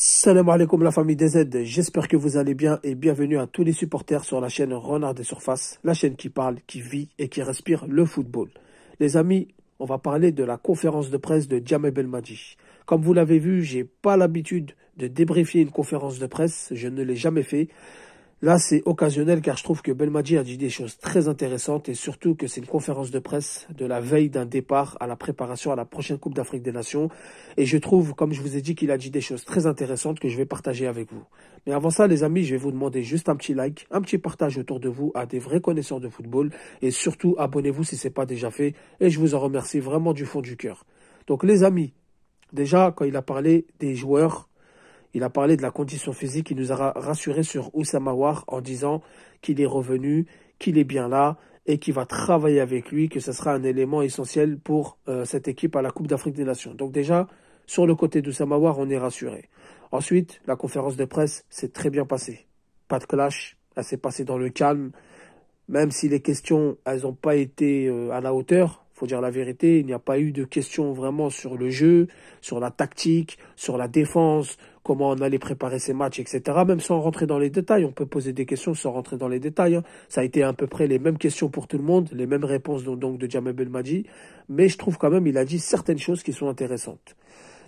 Salam alaikum la famille DZ, j'espère que vous allez bien et bienvenue à tous les supporters sur la chaîne Renard des Surfaces, la chaîne qui parle, qui vit et qui respire le football. Les amis, on va parler de la conférence de presse de Djamel Belmadi. Comme vous l'avez vu, j'ai pas l'habitude de débriefer une conférence de presse, je ne l'ai jamais fait. Là, c'est occasionnel car je trouve que Belmadi a dit des choses très intéressantes et surtout que c'est une conférence de presse de la veille d'un départ à la préparation à la prochaine Coupe d'Afrique des Nations. Et je trouve, comme je vous ai dit, qu'il a dit des choses très intéressantes que je vais partager avec vous. Mais avant ça, les amis, je vais vous demander juste un petit like, un petit partage autour de vous à des vrais connaisseurs de football et surtout abonnez-vous si ce n'est pas déjà fait et je vous en remercie vraiment du fond du cœur. Donc les amis, déjà quand il a parlé des joueurs il a parlé de la condition physique. Il nous a rassuré sur Oussama War en disant qu'il est revenu, qu'il est bien là et qu'il va travailler avec lui, que ce sera un élément essentiel pour euh, cette équipe à la Coupe d'Afrique des Nations. Donc déjà, sur le côté d'Oussama War, on est rassuré. Ensuite, la conférence de presse s'est très bien passée. Pas de clash, elle s'est passée dans le calme. Même si les questions, elles n'ont pas été euh, à la hauteur, faut dire la vérité, il n'y a pas eu de questions vraiment sur le jeu, sur la tactique, sur la défense, comment on allait préparer ces matchs, etc. Même sans rentrer dans les détails, on peut poser des questions sans rentrer dans les détails. Hein. Ça a été à peu près les mêmes questions pour tout le monde, les mêmes réponses donc, de Jamel Belmadi, mais je trouve quand même il a dit certaines choses qui sont intéressantes.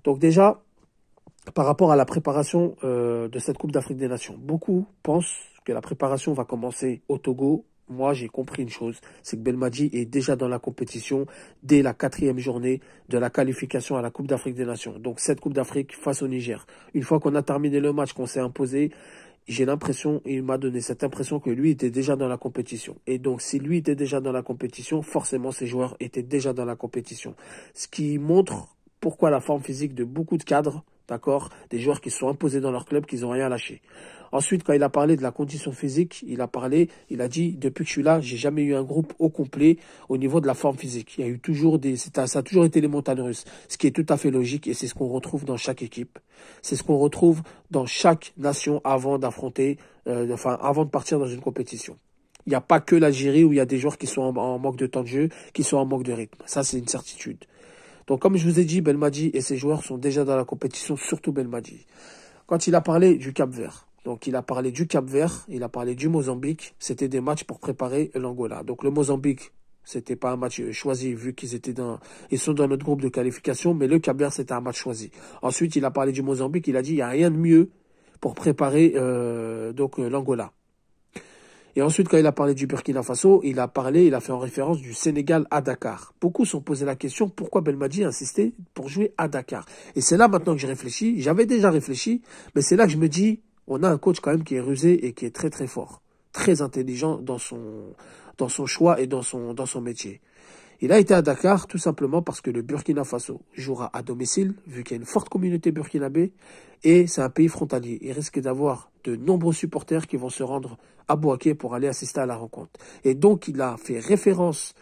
Donc déjà, par rapport à la préparation euh, de cette Coupe d'Afrique des Nations, beaucoup pensent que la préparation va commencer au Togo, moi, j'ai compris une chose, c'est que Belmadi est déjà dans la compétition dès la quatrième journée de la qualification à la Coupe d'Afrique des Nations. Donc, cette Coupe d'Afrique face au Niger. Une fois qu'on a terminé le match, qu'on s'est imposé, j'ai l'impression, il m'a donné cette impression que lui était déjà dans la compétition. Et donc, si lui était déjà dans la compétition, forcément, ses joueurs étaient déjà dans la compétition. Ce qui montre pourquoi la forme physique de beaucoup de cadres D'accord? Des joueurs qui sont imposés dans leur club, qui n'ont rien lâché. Ensuite, quand il a parlé de la condition physique, il a parlé, il a dit, depuis que je suis là, j'ai jamais eu un groupe au complet au niveau de la forme physique. Il y a eu toujours des, ça a toujours été les montagnes russes. Ce qui est tout à fait logique et c'est ce qu'on retrouve dans chaque équipe. C'est ce qu'on retrouve dans chaque nation avant d'affronter, euh, enfin, avant de partir dans une compétition. Il n'y a pas que l'Algérie où il y a des joueurs qui sont en manque de temps de jeu, qui sont en manque de rythme. Ça, c'est une certitude. Donc, comme je vous ai dit, Belmadi et ses joueurs sont déjà dans la compétition, surtout Belmadi. Quand il a parlé du Cap Vert, donc il a parlé du Cap Vert, il a parlé du Mozambique, c'était des matchs pour préparer l'Angola. Donc le Mozambique, c'était pas un match choisi vu qu'ils étaient dans, ils sont dans notre groupe de qualification, mais le Cap Vert c'était un match choisi. Ensuite, il a parlé du Mozambique, il a dit il n'y a rien de mieux pour préparer euh, donc l'Angola. Et ensuite, quand il a parlé du Burkina Faso, il a parlé, il a fait en référence du Sénégal à Dakar. Beaucoup se sont posé la question pourquoi Belmadi a insisté pour jouer à Dakar? Et c'est là maintenant que j'ai réfléchi. J'avais déjà réfléchi, mais c'est là que je me dis on a un coach quand même qui est rusé et qui est très très fort, très intelligent dans son dans son choix et dans son dans son métier. Il a été à Dakar tout simplement parce que le Burkina Faso jouera à domicile, vu qu'il y a une forte communauté burkinabé, et c'est un pays frontalier. Il risque d'avoir de nombreux supporters qui vont se rendre à Bouaké pour aller assister à la rencontre. Et donc il a fait référence,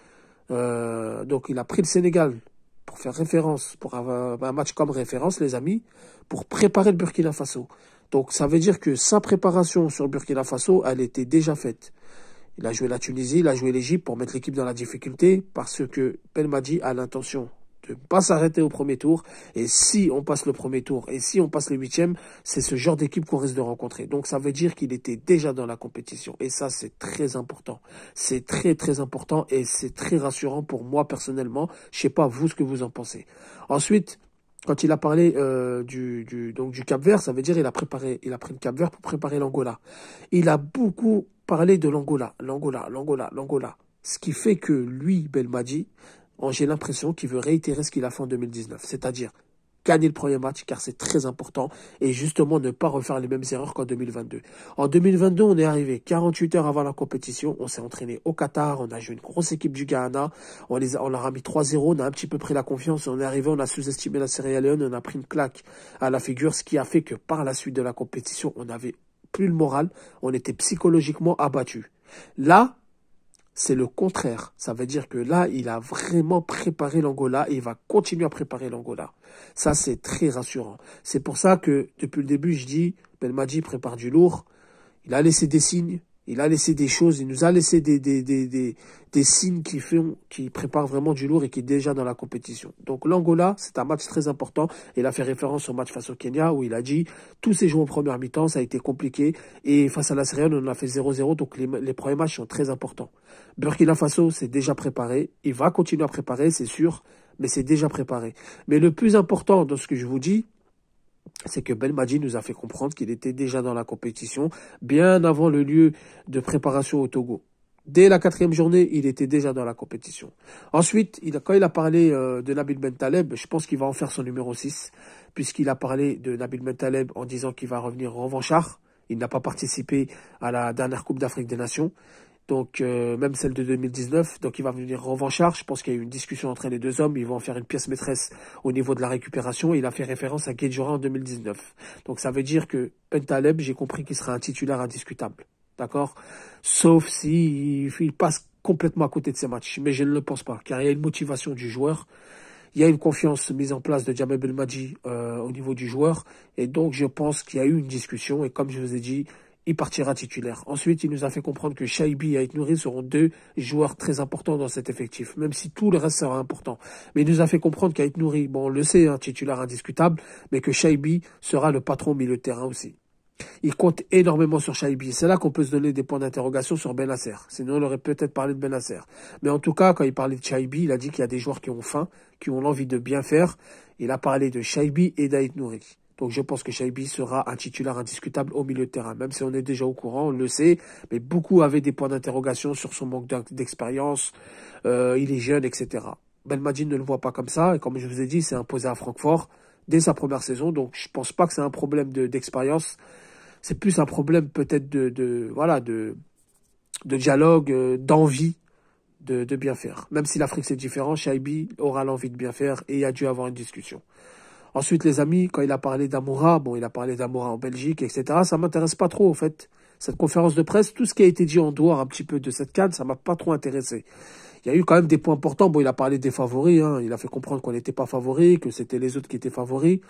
euh, donc il a pris le Sénégal pour faire référence, pour avoir un match comme référence, les amis, pour préparer le Burkina Faso. Donc ça veut dire que sa préparation sur le Burkina Faso, elle était déjà faite. Il a joué la Tunisie, il a joué l'Égypte pour mettre l'équipe dans la difficulté parce que Belmadi a l'intention de ne pas s'arrêter au premier tour. Et si on passe le premier tour et si on passe le huitième, c'est ce genre d'équipe qu'on risque de rencontrer. Donc ça veut dire qu'il était déjà dans la compétition. Et ça, c'est très important. C'est très très important et c'est très rassurant pour moi personnellement. Je sais pas vous ce que vous en pensez. Ensuite, quand il a parlé euh, du, Cap Vert, ça veut dire il a préparé, il a pris le Cap Vert pour préparer l'Angola. Il a beaucoup parler de l'Angola, l'Angola, l'Angola, l'Angola. Ce qui fait que lui, Belmadi, j'ai l'impression qu'il veut réitérer ce qu'il a fait en 2019. C'est-à-dire gagner le premier match car c'est très important et justement ne pas refaire les mêmes erreurs qu'en 2022. En 2022, on est arrivé 48 heures avant la compétition, on s'est entraîné au Qatar, on a joué une grosse équipe du Ghana, on, les a, on leur a mis 3-0, on a un petit peu pris la confiance, on est arrivé, on a sous-estimé la Sierra Leone, on a pris une claque à la figure, ce qui a fait que par la suite de la compétition, on avait le moral, on était psychologiquement abattu. Là, c'est le contraire. Ça veut dire que là, il a vraiment préparé l'Angola et il va continuer à préparer l'Angola. Ça, c'est très rassurant. C'est pour ça que depuis le début, je dis, Belmadi prépare du lourd. Il a laissé des signes. Il a laissé des choses, il nous a laissé des, des, des, des, des signes qui font, qui préparent vraiment du lourd et qui est déjà dans la compétition. Donc l'Angola, c'est un match très important. Il a fait référence au match face au Kenya où il a dit tous ces jours en première mi-temps, ça a été compliqué. Et face à la Syrie, on a fait 0-0. Donc les, les premiers matchs sont très importants. Burkina Faso, c'est déjà préparé. Il va continuer à préparer, c'est sûr, mais c'est déjà préparé. Mais le plus important dans ce que je vous dis, c'est que Belmadi nous a fait comprendre qu'il était déjà dans la compétition bien avant le lieu de préparation au Togo. Dès la quatrième journée, il était déjà dans la compétition. Ensuite, quand il a parlé euh, de Nabil Bentaleb, je pense qu'il va en faire son numéro 6, puisqu'il a parlé de Nabil Bentaleb en disant qu'il va revenir revanchard. Il n'a pas participé à la dernière Coupe d'Afrique des Nations donc euh, même celle de 2019. Donc il va venir revanchard. Je pense qu'il y a eu une discussion entre les deux hommes. Ils vont faire une pièce maîtresse au niveau de la récupération. Il a fait référence à Guedjura en 2019. Donc ça veut dire que Pentaleb, j'ai compris qu'il sera un titulaire indiscutable. D'accord? Sauf si il, passe complètement à côté de ses matchs. Mais je ne le pense pas, car il y a une motivation du joueur. Il y a une confiance mise en place de Jamel Belmadi euh, au niveau du joueur. Et donc, je pense qu'il y a eu une discussion. Et comme je vous ai dit, il partira titulaire. Ensuite, il nous a fait comprendre que Shaibi et Aït seront deux joueurs très importants dans cet effectif, même si tout le reste sera important. Mais il nous a fait comprendre qu'Aït Nouri, bon, on le sait, un titulaire indiscutable, mais que Shaibi sera le patron milieu de terrain aussi. Il compte énormément sur Shaibi. C'est là qu'on peut se donner des points d'interrogation sur Benasser. Sinon, on aurait peut-être parlé de Benasser. Mais en tout cas, quand il parlait de Shaibi, il a dit qu'il y a des joueurs qui ont faim, qui ont l'envie de bien faire. Il a parlé de Shaibi et d'Aït Nouri. Donc je pense que Shaibi sera un titulaire indiscutable au milieu de terrain, même si on est déjà au courant, on le sait, mais beaucoup avaient des points d'interrogation sur son manque d'expérience, euh, il est jeune, etc. Belmadi ne le voit pas comme ça, et comme je vous ai dit, c'est imposé à Francfort dès sa première saison, donc je pense pas que c'est un problème d'expérience, c'est plus un problème peut-être de, voilà, de, dialogue, euh, d'envie de, de, bien faire. Même si l'Afrique c'est différent, Shaibi aura l'envie de bien faire et il a dû avoir une discussion. Ensuite, les amis, quand il a parlé d'Amoura, bon, il a parlé d'Amoura en Belgique, etc. Ça m'intéresse pas trop, en fait. Cette conférence de presse, tout ce qui a été dit en dehors un petit peu de cette canne, ça m'a pas trop intéressé. Il y a eu quand même des points importants. Bon, il a parlé des favoris, hein. il a fait comprendre qu'on n'était pas favoris, que c'était les autres qui étaient favoris.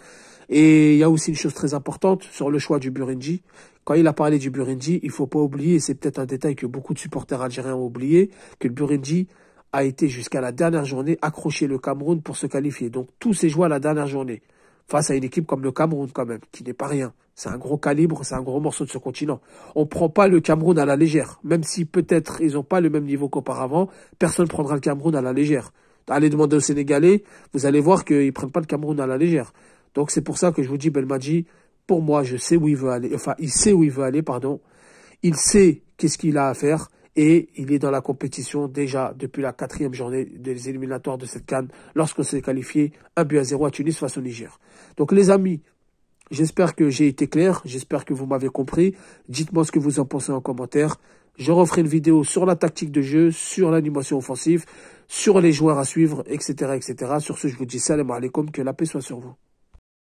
Et il y a aussi une chose très importante sur le choix du Burundi. Quand il a parlé du Burundi, il faut pas oublier, c'est peut-être un détail que beaucoup de supporters algériens ont oublié, que le Burundi a été jusqu'à la dernière journée accroché le Cameroun pour se qualifier. Donc tous ces joueurs à la dernière journée, face à une équipe comme le Cameroun quand même, qui n'est pas rien. C'est un gros calibre, c'est un gros morceau de ce continent. On ne prend pas le Cameroun à la légère. Même si peut-être ils n'ont pas le même niveau qu'auparavant, personne ne prendra le Cameroun à la légère. Allez demander aux Sénégalais, vous allez voir qu'ils ne prennent pas le Cameroun à la légère. Donc c'est pour ça que je vous dis, Belmadji, pour moi, je sais où il veut aller. Enfin, il sait où il veut aller, pardon. Il sait qu'est-ce qu'il a à faire et il est dans la compétition déjà depuis la quatrième journée des éliminatoires de cette canne lorsqu'on s'est qualifié un but à zéro à Tunis face au Niger. Donc les amis, j'espère que j'ai été clair, j'espère que vous m'avez compris. Dites-moi ce que vous en pensez en commentaire. Je referai une vidéo sur la tactique de jeu, sur l'animation offensive, sur les joueurs à suivre, etc., etc. Sur ce, je vous dis salam alaikum, que la paix soit sur vous.